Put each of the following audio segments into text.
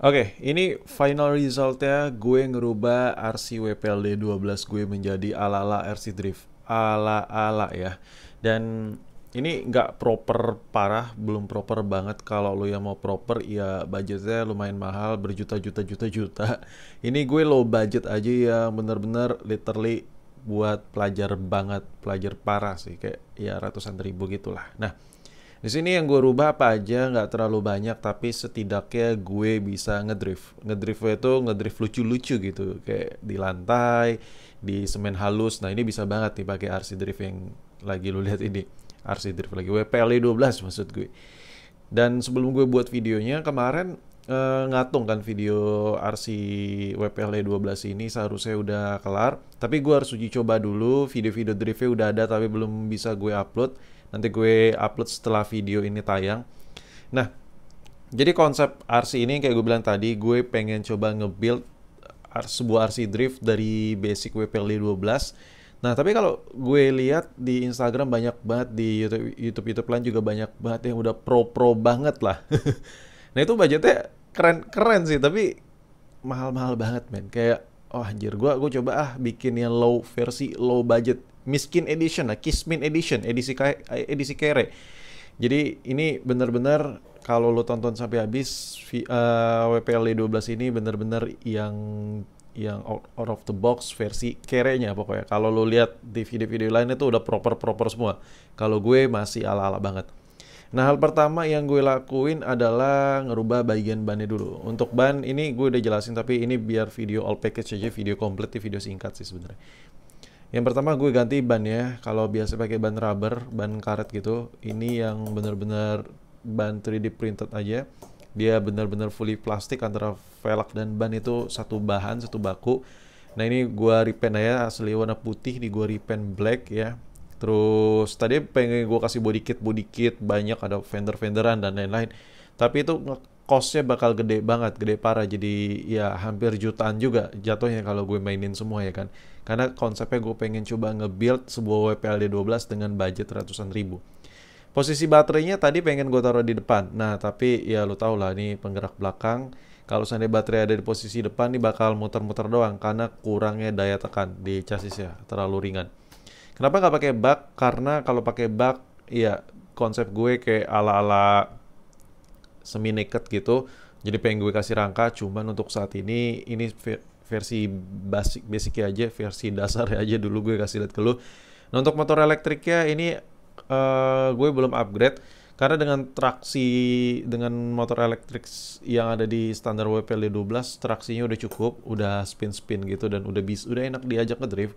Oke, ini final resultnya gue ngerubah RC WPLD 12 gue menjadi ala-ala RC Drift. Ala-ala ya. Dan ini nggak proper parah, belum proper banget. Kalau lo yang mau proper, ya budgetnya lumayan mahal, berjuta-juta-juta-juta. Ini gue low budget aja ya, bener-bener literally buat pelajar banget, pelajar parah sih, kayak ya ratusan ribu gitulah. Nah, di sini yang gue rubah apa aja nggak terlalu banyak tapi setidaknya gue bisa ngedrift. Ngedrift itu ngedrift lucu-lucu gitu kayak di lantai, di semen halus. Nah ini bisa banget nih pakai RC drift yang lagi lu lihat ini. RC drift lagi WPLE 12 maksud gue. Dan sebelum gue buat videonya kemarin uh, ngatung kan video RC WPLE 12 ini seharusnya udah kelar. Tapi gue harus uji coba dulu, video-video driftnya udah ada tapi belum bisa gue upload Nanti gue upload setelah video ini tayang. Nah, jadi konsep RC ini kayak gue bilang tadi, gue pengen coba nge-build sebuah RC drift dari basic WPL 12. Nah, tapi kalau gue lihat di Instagram banyak banget di YouTube YouTube, YouTube lain juga banyak banget yang udah pro-pro banget lah. nah, itu budgetnya keren-keren sih, tapi mahal-mahal banget, men. Kayak oh anjir, gue gue coba ah bikin yang low versi low budget Miskin Edition lah, Kismin Edition, edisi edisi kere. Jadi ini benar-benar kalau lo tonton sampai habis uh, WPL 12 ini benar-benar yang yang out, out of the box versi kerenya pokoknya. Kalau lo lihat di video-video lainnya tuh udah proper-proper semua. Kalau gue masih ala-ala banget. Nah, hal pertama yang gue lakuin adalah ngerubah bagian bannya dulu. Untuk ban ini gue udah jelasin tapi ini biar video all package aja, video komplit, video singkat sih sebenarnya. Yang pertama gue ganti ban ya. Kalau biasa pakai ban rubber, ban karet gitu, ini yang benar-benar ban 3D printed aja. Dia benar-benar fully plastik antara velg dan ban itu satu bahan, satu baku. Nah ini gue repaint aja asli warna putih di gue repaint black ya. Terus tadi pengen gue kasih body kit body kit banyak ada fender fenderan dan lain-lain. Tapi itu costnya bakal gede banget, gede parah. Jadi ya hampir jutaan juga jatuhnya kalau gue mainin semua ya kan. Karena konsepnya gue pengen coba nge-build sebuah WPLD 12 dengan budget ratusan ribu. Posisi baterainya tadi pengen gue taruh di depan. Nah tapi ya lo tau lah ini penggerak belakang. Kalau seandainya baterai ada di posisi depan ini bakal muter-muter doang karena kurangnya daya tekan di chassis ya terlalu ringan. Kenapa nggak pakai bak? Karena kalau pakai bak, ya konsep gue kayak ala-ala semi naked gitu. Jadi pengen gue kasih rangka cuman untuk saat ini ini versi basic basicnya aja versi dasar aja dulu gue kasih lihat ke lu. Nah untuk motor elektriknya ini uh, gue belum upgrade karena dengan traksi dengan motor elektrik yang ada di standar WPL 12 traksinya udah cukup udah spin spin gitu dan udah bis udah enak diajak ke drift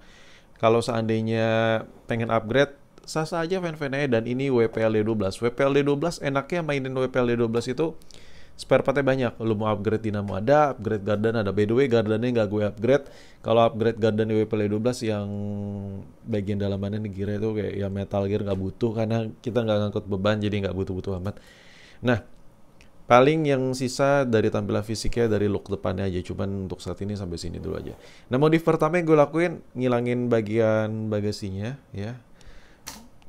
kalau seandainya pengen upgrade sah-sah aja fan-fan aja dan ini WPLD 12. WPLD 12 enaknya mainin WPLD 12 itu spare partnya banyak. Lu mau upgrade dinamo ada, upgrade garden ada. By the way, gardennya nggak gue upgrade. Kalau upgrade garden di WPLD 12 yang bagian dalamannya gear itu kayak ya metal gear nggak butuh karena kita nggak ngangkut beban jadi nggak butuh-butuh amat. Nah, paling yang sisa dari tampilan fisiknya dari look depannya aja cuman untuk saat ini sampai sini dulu aja nah modif pertama yang gue lakuin ngilangin bagian bagasinya ya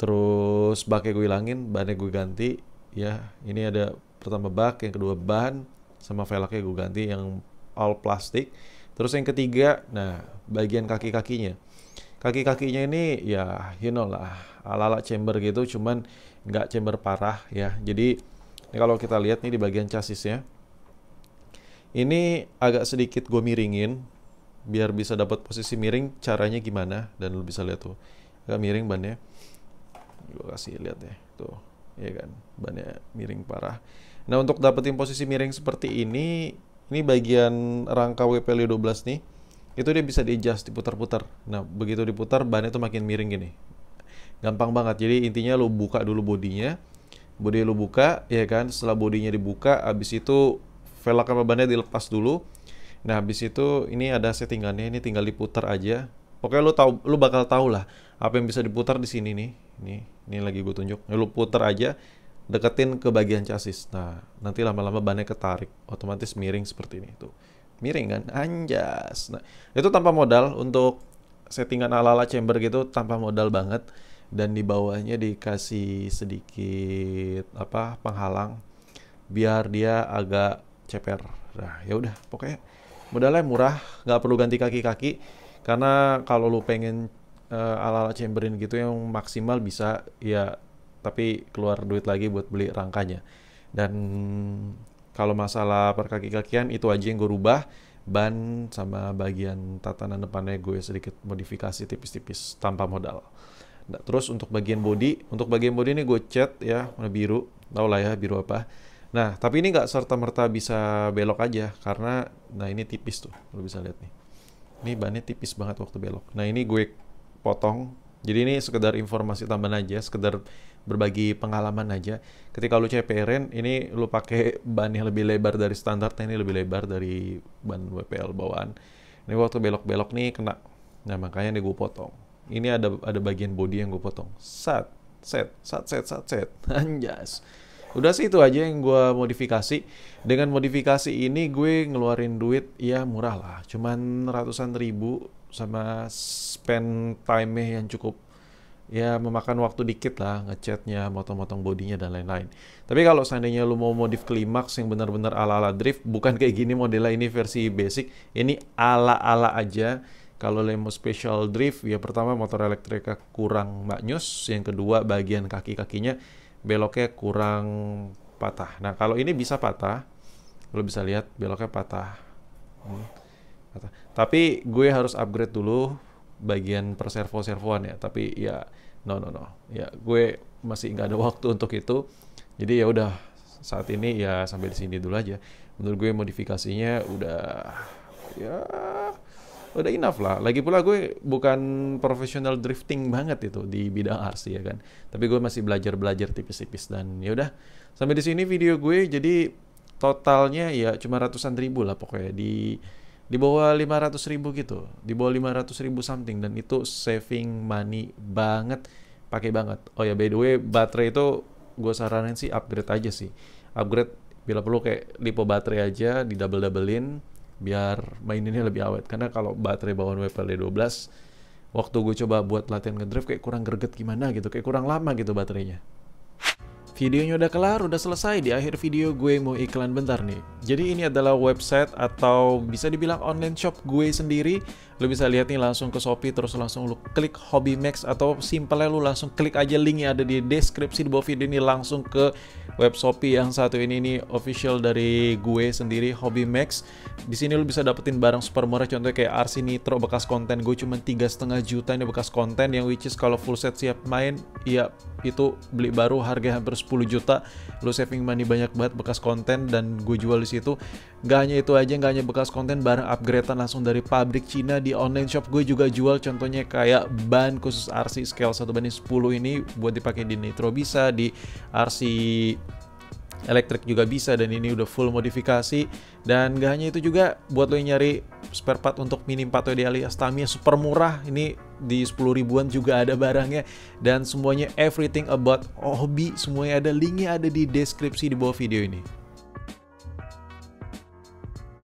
terus baknya gue hilangin bannya gue ganti ya ini ada pertama bak yang kedua ban sama velgnya gue ganti yang all plastik. Terus yang ketiga nah bagian kaki kakinya kaki kakinya ini ya you know lah ala ala chamber gitu cuman nggak chamber parah ya. Jadi ini kalau kita lihat nih di bagian chassisnya ini agak sedikit gue miringin biar bisa dapat posisi miring caranya gimana dan lu bisa lihat tuh. Agak miring bannya gue kasih lihat deh tuh ya kan? Bannya miring parah. Nah untuk dapetin posisi miring seperti ini ini bagian rangka WPL 12 nih itu dia bisa di adjust diputar-putar. Nah begitu diputar bannya tuh makin miring gini. Gampang banget. Jadi intinya lu buka dulu bodinya. Bodi lu buka ya kan? Setelah bodinya dibuka abis itu velg sama bannya dilepas dulu. Nah abis itu ini ada settingannya ini tinggal diputar aja. Pokoknya lu tahu lu bakal tahu lah apa yang bisa diputar di sini nih. Ini ini lagi gue tunjuk. Lu putar aja deketin ke bagian chassis nah nanti lama-lama bannya ketarik. Otomatis miring seperti ini tuh. Miring kan? Anjas. Nah itu tanpa modal untuk settingan ala-ala chamber gitu tanpa modal banget. Dan di bawahnya dikasih sedikit apa penghalang biar dia agak ceper. Nah ya udah. Pokoknya modalnya murah nggak perlu ganti kaki-kaki. Karena kalau lu pengen uh, ala-ala chamberin gitu yang maksimal bisa ya tapi keluar duit lagi buat beli rangkanya. Dan kalau masalah per kaki-kakian itu aja yang gue rubah. Ban sama bagian tatanan depannya gue sedikit modifikasi tipis-tipis tanpa modal. Nah, terus untuk bagian body untuk bagian body ini gue cat ya warna biru. Tau lah ya biru apa. Nah tapi ini nggak serta merta bisa belok aja karena nah ini tipis tuh lo bisa lihat nih. Ini bannya tipis banget waktu belok. Nah ini gue potong jadi ini sekedar informasi tambahan aja sekedar berbagi pengalaman aja. Ketika lu CPRN, ini lu pakai ban yang lebih lebar dari standar, ini lebih lebar dari ban WPL bawaan. Ini waktu belok-belok nih kena. Nah makanya nih gue potong. Ini ada ada bagian body yang gue potong. Sat, set, sat, set, sat, set. Anjas. Udah sih itu aja yang gue modifikasi. Dengan modifikasi ini gue ngeluarin duit ya murah lah. Cuman ratusan ribu sama spend time yang cukup ya memakan waktu dikit lah ngecatnya, motong-motong bodinya dan lain-lain. Tapi kalau seandainya lu mau modif klimaks yang benar-benar ala-ala drift, bukan kayak gini modelnya ini versi basic, ini ala-ala aja. Kalau lu mau special drift, ya pertama motor elektriknya kurang maknyus, yang kedua bagian kaki-kakinya beloknya kurang patah. Nah kalau ini bisa patah, lu bisa lihat beloknya patah. Hmm. Tapi gue harus upgrade dulu bagian perservo-servoan ya. Tapi ya no no no. Ya gue masih nggak ada waktu untuk itu. Jadi ya udah saat ini ya sampai di sini dulu aja. Menurut gue modifikasinya udah ya udah enough lah. Lagi pula gue bukan profesional drifting banget itu di bidang RC ya kan. Tapi gue masih belajar belajar tipis-tipis dan ya udah. Sampai di sini video gue jadi totalnya ya cuma ratusan ribu lah pokoknya di di bawah 500 ribu gitu. Di bawah 500 ribu something. Dan itu saving money banget. Pakai banget. Oh ya by the way baterai itu gue saranin sih upgrade aja sih. Upgrade bila perlu kayak lipo baterai aja di double doublein biar maininnya lebih awet. Karena kalau baterai bawaan WPLD 12 waktu gue coba buat latihan ngedrift kayak kurang greget gimana gitu. Kayak kurang lama gitu baterainya Videonya udah kelar, udah selesai. Di akhir video gue mau iklan bentar nih. Jadi ini adalah website atau bisa dibilang online shop gue sendiri. Lo bisa lihat nih langsung ke Shopee terus langsung lo klik Hobby Max atau simpelnya lo langsung klik aja link yang ada di deskripsi di bawah video ini langsung ke web Shopee yang satu ini. Nih official dari gue sendiri Hobby Max. Di sini lo bisa dapetin barang super murah contohnya kayak RC Nitro bekas konten gue cuma tiga setengah juta ini bekas konten yang which is kalau full set siap main ya itu beli baru harga hampir 10 juta. Lu saving money banyak banget bekas konten dan gue jual di situ gak hanya itu aja gak hanya bekas konten barang upgradean langsung dari pabrik Cina di online shop. Gue juga jual contohnya kayak ban khusus RC scale 1 banding 10 ini buat dipakai di Nitro bisa di RC elektrik juga bisa dan ini udah full modifikasi. Dan gak hanya itu juga buat lo yang nyari spare part untuk mini 4 WD alias Tamiya super murah. Ini di 10 ribuan juga ada barangnya. Dan semuanya everything about hobby semuanya ada linknya ada di deskripsi di bawah video ini